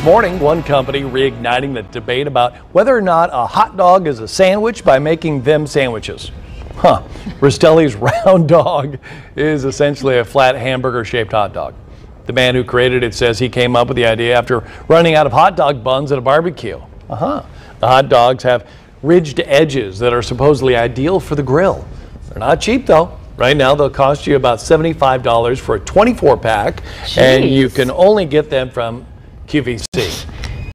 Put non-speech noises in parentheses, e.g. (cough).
This morning, one company reigniting the debate about whether or not a hot dog is a sandwich by making them sandwiches. Huh. Rastelli's (laughs) round dog is essentially a flat hamburger shaped hot dog. The man who created it says he came up with the idea after running out of hot dog buns at a barbecue. Uh huh. The hot dogs have ridged edges that are supposedly ideal for the grill. They're not cheap though. Right now, they'll cost you about $75 for a 24 pack, and you can only get them from QVC.